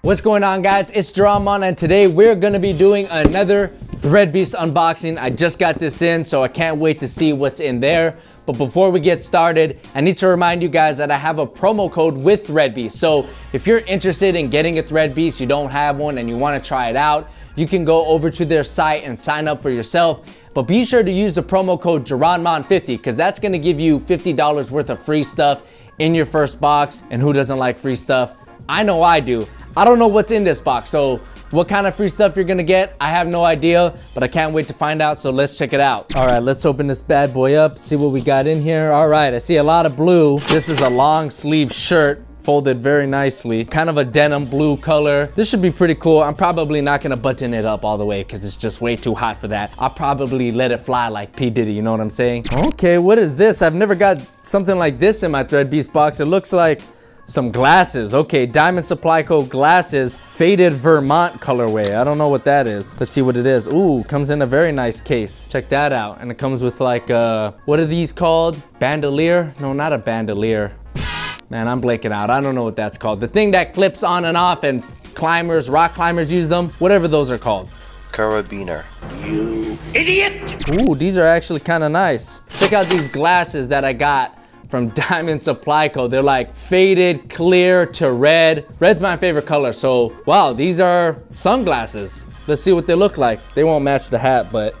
What's going on guys? It's Dramon and today we're gonna be doing another Thread Beast unboxing. I just got this in so I can't wait to see what's in there. But before we get started, I need to remind you guys that I have a promo code with Threadbeast. So if you're interested in getting a Threadbeast, you don't have one and you wanna try it out, you can go over to their site and sign up for yourself. But be sure to use the promo code JAHRONMON50 because that's gonna give you $50 worth of free stuff in your first box. And who doesn't like free stuff? I know I do. I don't know what's in this box, so what kind of free stuff you're gonna get, I have no idea, but I can't wait to find out, so let's check it out. All right, let's open this bad boy up, see what we got in here. All right, I see a lot of blue. This is a long sleeve shirt folded very nicely. Kind of a denim blue color. This should be pretty cool. I'm probably not gonna button it up all the way because it's just way too hot for that. I'll probably let it fly like P. Diddy, you know what I'm saying? Okay, what is this? I've never got something like this in my Thread Beast box. It looks like some glasses. Okay, Diamond Supply Co. glasses, faded Vermont colorway. I don't know what that is. Let's see what it is. Ooh, comes in a very nice case. Check that out. And it comes with like, uh, what are these called? Bandolier? No, not a bandolier. Man, I'm blanking out. I don't know what that's called. The thing that clips on and off and climbers, rock climbers use them. Whatever those are called. Carabiner. You idiot! Ooh, these are actually kind of nice. Check out these glasses that I got from Diamond Supply Co. They're like faded, clear to red. Red's my favorite color, so wow, these are sunglasses. Let's see what they look like. They won't match the hat, but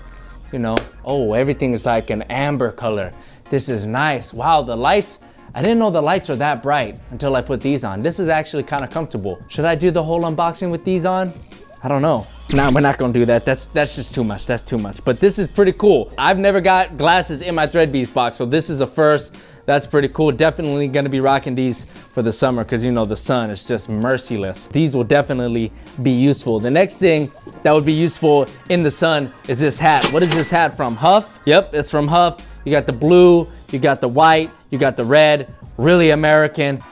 you know. Oh, everything is like an amber color. This is nice. Wow, the lights, I didn't know the lights are that bright until I put these on. This is actually kind of comfortable. Should I do the whole unboxing with these on? I don't know. Nah, we're not gonna do that. That's that's just too much. That's too much. But this is pretty cool. I've never got glasses in my Thread Beast box, so this is a first. That's pretty cool. Definitely gonna be rocking these for the summer because you know the sun is just merciless. These will definitely be useful. The next thing that would be useful in the sun is this hat. What is this hat from? HUF? Yep, it's from HUF. You got the blue, you got the white, you got the red. Really American.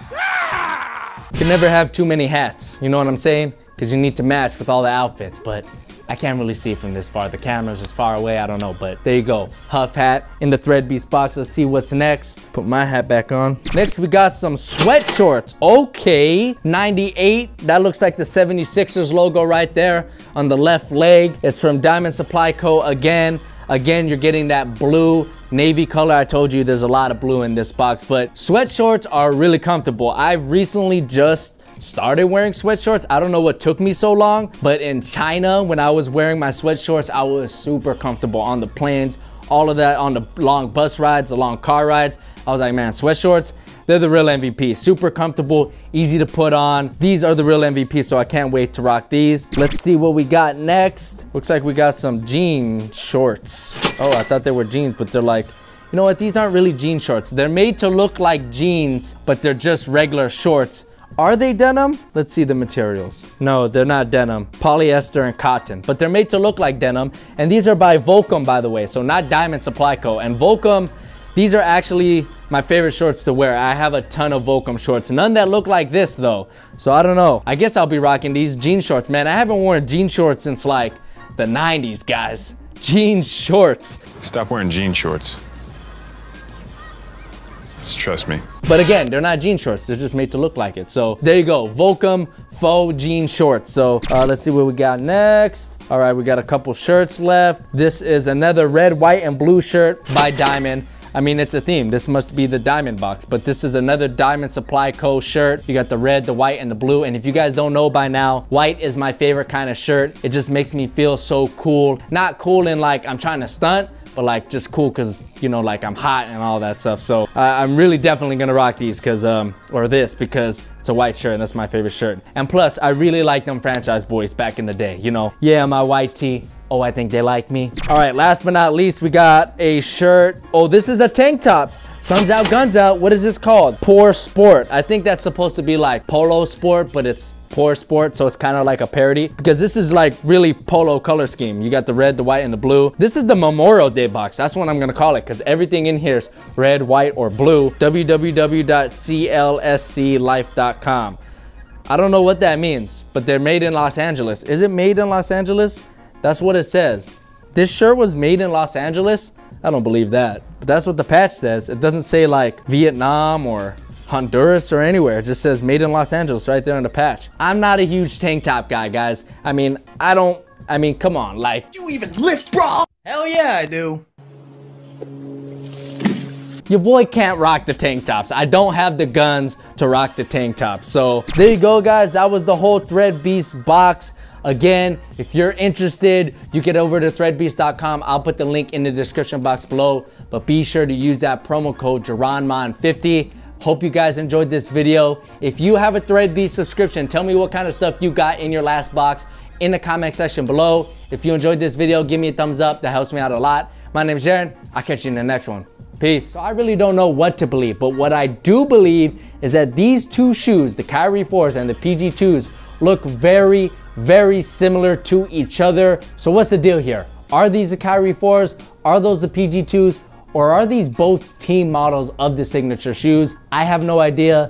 Can never have too many hats. You know what I'm saying? Because you need to match with all the outfits, but I can't really see from this far. The camera's just far away, I don't know, but there you go. HUF hat in the Thread Beast box. Let's see what's next. Put my hat back on. Next, we got some sweat shorts. Okay, 98. That looks like the 76ers logo right there on the left leg. It's from Diamond Supply Co. again. Again, you're getting that blue navy color. I told you there's a lot of blue in this box, but sweat shorts are really comfortable. I've recently just started wearing sweat shorts. I don't know what took me so long, but in China, when I was wearing my sweat shorts, I was super comfortable on the planes, all of that on the long bus rides, the long car rides. I was like, man, sweat shorts, they're the real MVP. Super comfortable, easy to put on. These are the real MVP, so I can't wait to rock these. Let's see what we got next. Looks like we got some jean shorts. Oh, I thought they were jeans, but they're like, you know what? These aren't really jean shorts. They're made to look like jeans, but they're just regular shorts. Are they denim? Let's see the materials. No, they're not denim. Polyester and cotton, but they're made to look like denim. And these are by Volcom, by the way, so not Diamond Supply Co. And Volcom, these are actually my favorite shorts to wear. I have a ton of Volcom shorts. None that look like this though. So I don't know. I guess I'll be rocking these jean shorts. Man, I haven't worn jean shorts since like the 90s, guys. Jean shorts. Stop wearing jean shorts. Trust me. But again, they're not jean shorts. They're just made to look like it. So there you go. Volcom faux jean shorts. So uh, let's see what we got next. All right, we got a couple shirts left. This is another red, white, and blue shirt by Diamond. I mean, it's a theme. This must be the diamond box, but this is another Diamond Supply Co. shirt. You got the red, the white, and the blue. And if you guys don't know by now, white is my favorite kind of shirt. It just makes me feel so cool. Not cool in like I'm trying to stunt, but like just cool because you know like I'm hot and all that stuff. So uh, I'm really definitely gonna rock these because um or this because it's a white shirt and that's my favorite shirt. And plus I really like them Franchize Boyz back in the day you know? Yeah my white tee oh I think they like me. All right last but not least we got a shirt. Oh this is the tank top Sun's out, guns out. What is this called? Poor Sport. I think that's supposed to be like Polo Sport, but it's Poor Sport, so it's kind of like a parody because this is like really polo color scheme. You got the red, the white, and the blue. This is the Memorial Day box. That's what I'm gonna call it because everything in here is red, white, or blue. www.clsclife.com. I don't know what that means, but they're made in Los Angeles. Is it made in Los Angeles? That's what it says. This shirt was made in Los Angeles? I don't believe that. But that's what the patch says. It doesn't say like Vietnam or Honduras or anywhere. It just says made in Los Angeles right there on the patch. I'm not a huge tank top guy, guys. I mean, I don't, I mean, come on, like. You even lift, bro? Hell yeah, I do. Your boy can't rock the tank tops. I don't have the guns to rock the tank tops. So there you go, guys. That was the whole Thread Beast box. Again, if you're interested, you get over to threadbeast.com. I'll put the link in the description box below, but be sure to use that promo code JAHRONMON50. Hope you guys enjoyed this video. If you have a Threadbeast subscription, tell me what kind of stuff you got in your last box in the comment section below. If you enjoyed this video, give me a thumbs up. That helps me out a lot. My name is Jahron. I'll catch you in the next one. Peace. So I really don't know what to believe, but what I do believe is that these two shoes, the Kyrie 4s and the PG2s, look very, very similar to each other. So what's the deal here? Are these the Kyrie 4s? Are those the PG2s? Or are these both team models of the signature shoes? I have no idea.